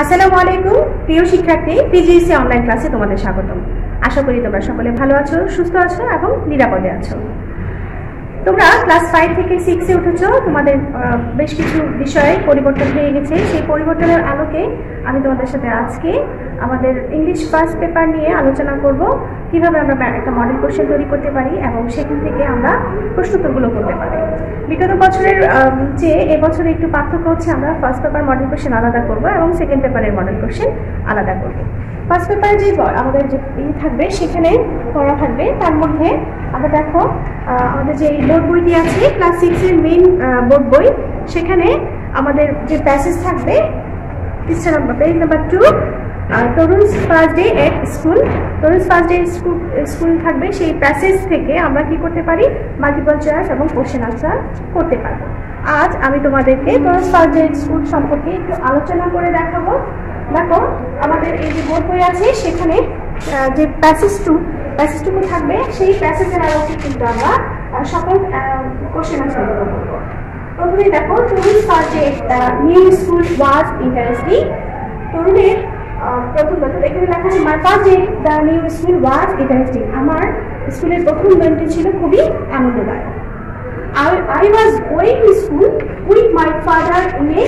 আসসালামু আলাইকুম, প্রিয় শিক্ষার্থী পিজিএসসি অনলাইন ক্লাসে তোমাদের স্বাগতম। আশা করি তোমরা সকলে ভালো আছো, সুস্থ আছো এবং নিরাপদে আছো। তোমরা ক্লাস ফাইভ থেকে সিক্সে উঠেছো, তোমাদের বেশ কিছু বিষয়ে পরিবর্তন হয়ে গেছে। সেই পরিবর্তনের আলোকে আমি তোমাদের সাথে আজকে আমাদের ইংলিশ ফার্স্ট পেপার নিয়ে আলোচনা করব, কীভাবে আমরা একটা মডেল কোশ্চেন তৈরি করতে পারি এবং সেখান থেকে আমরা প্রশ্নোত্তরগুলো করতে পারি। বিগত বছরের যে এবছরে একটু পার্থক্য হচ্ছে আমরা ফার্স্ট পেপার মডেল কোশ্চেন আলাদা করব এবং সেকেন্ড পেপারের মডেল কোশ্চেন আলাদা করব। ফার্স্ট পেপারে যে আমাদের যে ই থাকবে, সেখানে পড়া থাকবে। তার মধ্যে আমরা দেখো আমাদের যে বোর্ড বইটি আছে ক্লাস সিক্সের মেইন বোর্ড বই, সেখানে আমাদের যে প্যাসেজ থাকবে page number two Tarun first day at school Tarun first day school থাকবে, সেই প্যাসেজ থেকে আমরা কি করতে পারি? মাল্টিপল চয়েস এবং কোশ্চেন আনসার করতে পারব। আজ আমি তোমাদেরকে তরুণ ফার্স্ট ডে স্কুল সম্পর্কে একটু আলোচনা করে দেখাবো। দেখো, আমাদের এই যে বোর্ড বই আছে, সেখানে যে প্যাসেজ টু প্যাসেজটুকু থাকবে, সেই প্যাসেজের আলোকে কিন্তু আমরা সকল কোশ্চেন আনসারগুলো করব। প্রথমে দেখো Tarun first day new school was interesting তরুণের প্রথম কথা এখানে লেখা আছে my first day the new school was interesting আমার স্কুলের প্রথম দিনটি ছিল খুবই আনন্দদায়ক। I, I was going to school with my father in a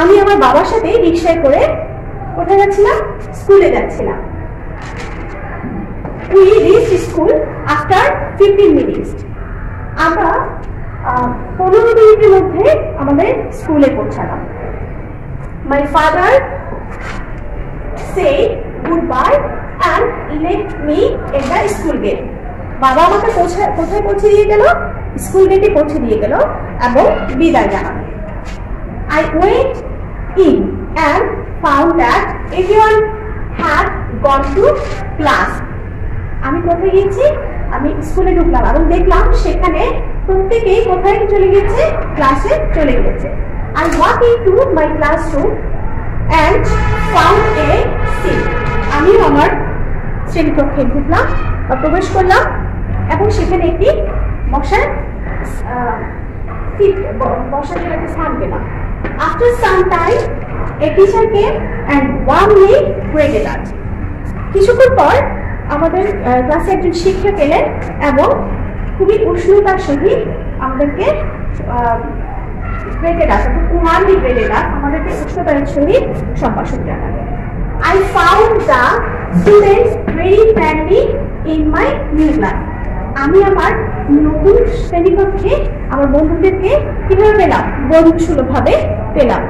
আমি আমার বাবার সাথে রিক্সায় করে কোথায় যাচ্ছিলাম? স্কুলে যাচ্ছিলাম। We reach school after fifteen minutes আমরা পনেরো মিনিটের মধ্যে আমাদের স্কুলে পৌঁছালাম। Father say goodbye and let me at the school gate বাবা আমাকে কোথায় পৌঁছে দিয়ে গেল? স্কুল গেটে পৌঁছে দিয়ে গেল এবং বিদায় জানালো। I went in and found that everyone had gone to class. আমি কোথায় গিয়েছি? আমি স্কুলে ঢুকলাম এবং দেখলাম সেখানে প্রত্যেকেই কোথায় চলে গেছে ক্লাসে চলে গেছে walk into my classroom and found a seat আমি আমার শ্রেণীকক্ষে ঢুকলাম বা প্রবেশ করলাম এবং সেখানে একটি বসার সিট বসার জন্য একটা স্থান পেলাম After some time, a teacher came and warmly greeted us. কিছুক্ষণ পর আমাদের ক্লাসে একজন শিক্ষক এলেন এবং খুবই উষ্ণতার সহিত আমাদেরকে গ্রেডেড আস অর্থাৎ ওয়ার্মলি গ্রেডেড আস আমাদেরকে উষ্ণতার সহিত I found the students very friendly in my new class. আমি আমার নতুন শ্রেণীকক্ষে আমার বন্ধুদেরকে কীভাবে পেলাম? বন্ধু সুলভভাবে পেলাম।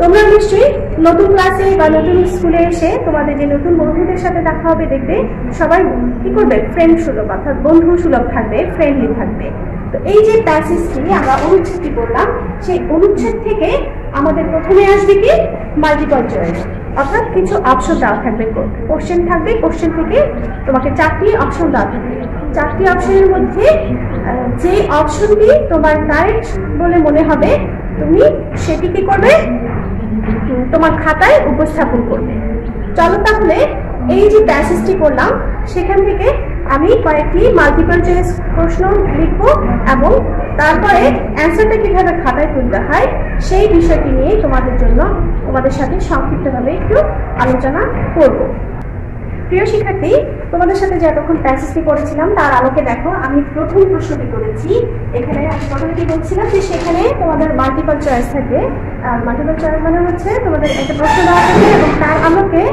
তোমরা নিশ্চয়ই নতুন ক্লাসে বা নতুন স্কুলে এসে তোমাদের যে নতুন বন্ধুদের সাথে দেখা হবে, দেখবে সবাই কি করবে? ফ্রেন্ড সুলভ, অর্থাৎ বন্ধু সুলভ থাকবে ফ্রেন্ডলি থাকবে। তো এই যে প্যাসেজটি আমরা অনুচ্ছেদটি করলাম সেই অনুচ্ছেদ থেকে আমাদের প্রথমে আসবে কি? মাল্টিপল চয়েস অর্থাৎ কিছু অপশন দেওয়া থাকবে। কোশ্চেন থাকবে কোশ্চেন থেকে তোমাকে চারটি অপশন দেওয়া থাকবে। চারটি অপশনের মধ্যে যে অপশনটি তোমার কারেক্ট বলে মনে হবে, তুমি সেটি কি করবে? তোমার খাতায় উপস্থাপন করবে। চলো তাহলে এই যে প্যাসেজটি করলাম সেখান থেকে আমি কয়েকটি মাল্টিপল চয়েস প্রশ্ন লিখব এবং তারপরে অ্যান্সারটা কীভাবে খাতায় তুলতে হয় সেই বিষয়টি নিয়ে তোমাদের জন্য তোমাদের সাথে সংক্ষিপ্তভাবে একটু আলোচনা করব। প্রিয় শিক্ষার্থী, তোমাদের সাথে যে এতক্ষণ প্যাসেজটি করেছিলাম তার আলোকে দেখো, আমি প্রথম প্রশ্নটি করেছি। এখানে আমি বলছিলাম যে সেখানে তোমাদের মাল্টিপল চয়েস থাকে মাল্টিপল চয়েস মানে হচ্ছে তোমাদের একটা প্রশ্ন দেওয়া থাকে এবং তার আলোকে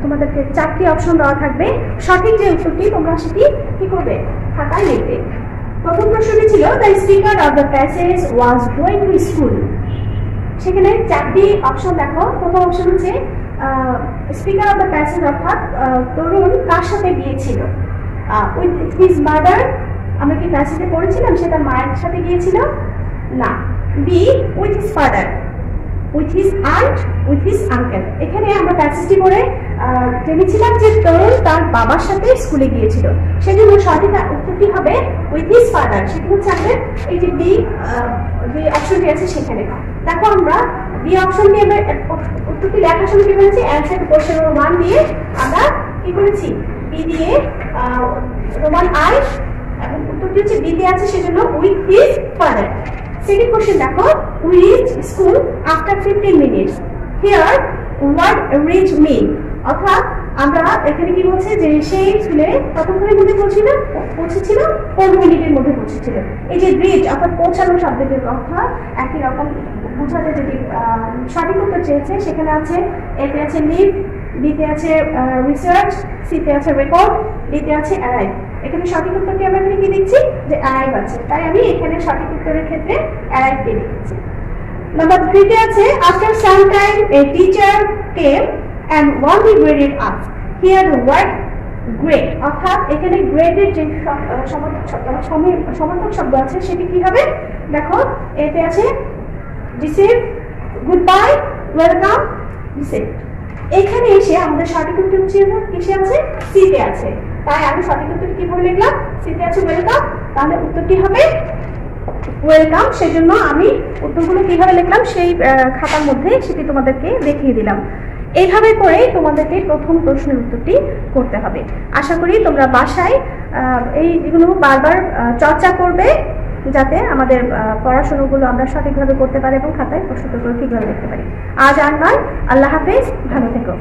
তোমাদেরকে চারটি অপশন দেওয়া থাকবে। সঠিক যে উত্তরটি তোমরা সেটি কি করবে? খাতায় লিখবে। প্রথম প্রশ্নটি ছিল the speaker of the passage was going to school সেখানে চারটি অপশন দেখো। প্রথম অপশন হচ্ছে স্পিকার অফ দ্য প্যাসেজ অর্থাৎ তরুণ কার সাথে গিয়েছিল? উইথ হিজ মাদার আমরা কি প্যাসেজে পড়েছিলাম? সেটা মায়ের সাথে গিয়েছিল? না। B with his father with his aunt with his uncle এখানে আমরা প্যাসেজটি করে জেনেছিলাম যে তরুণ তার বাবার সাথে স্কুলে গিয়েছিল। সেজন্য সঠিক উত্তরটি হবে উইথ হিজ ফাদার সেটি হচ্ছে আমাদের এই যে বি যে অপশনটি আছে সেখানে। দেখো আমরা বি অপশন দিয়ে আমরা উত্তরটি লেখার সময় কি করেছি? অ্যান্সার কোশ্চেন ওয়ান দিয়ে আমরা কি করেছি? বি দিয়ে রোমান আই এবং উত্তরটি হচ্ছে বিতে আছে সেজন্য with his father second question দেখো we reach school after fifteen minutes here what reach mean অর্থাৎ আমরা এখানে কি বলছে? যে সেই স্কুলে কতক্ষণের মধ্যে পৌঁছিল পৌঁছেছিল পনেরো মিনিটের মধ্যে পৌঁছেছিল। এই যে রিচ অর্থাৎ পৌঁছানো শব্দটির অর্থাৎ একই রকম বোঝাতে আহ, সঠিক উত্তর চেয়েছে সেখানে আছে এতে আছে লিভ বিতে আছে রিসার্চ সিতে আছে রেকর্ড ডিতে আছে অ্যারাইভ এখানে সঠিক উত্তরটি আমরা এখানে কি দিচ্ছি? যে অ্যারাইভ আছে তাই আমি এখানে সঠিক উত্তরের ক্ষেত্রে অ্যারাইভ কে দিচ্ছি। নাম্বার থ্রিতে আছে after some time a teacher came and one B graded up here the word grade অর্থাৎ এখানে গ্রেডের যে শব্দ সমর্থক শব্দ আছে, সেটি কি হবে? দেখো, এতে আছে receive goodbye welcome receive এখানে এসে আমাদের সঠিক উত্তর কিসে আছে? সিতে আছে। তাই আমি সঠিক উত্তর কি বলে লিখলাম সিতে আছে ওয়েলকাম তাহলে উত্তরটি হবে? ওয়েলকাম সেজন্য আমি উত্তরগুলো কীভাবে লিখলাম? সেই খাতার মধ্যে সেটি তোমাদেরকে দেখিয়ে দিলাম। এইভাবে করে তোমাদেরকে প্রথম প্রশ্নের উত্তরটি করতে হবে। আশা করি তোমরা বাসায় এইগুলো বারবার চর্চা করবে। যাতে আমাদের পড়াশুনোগুলো আমরা সঠিকভাবে করতে পারি এবং খাতায় প্রশ্নগুলো ঠিকভাবে দেখতে পারি। আজ আর নয়। আল্লাহ হাফেজ। ভালো থেকো।